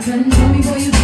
tell me where you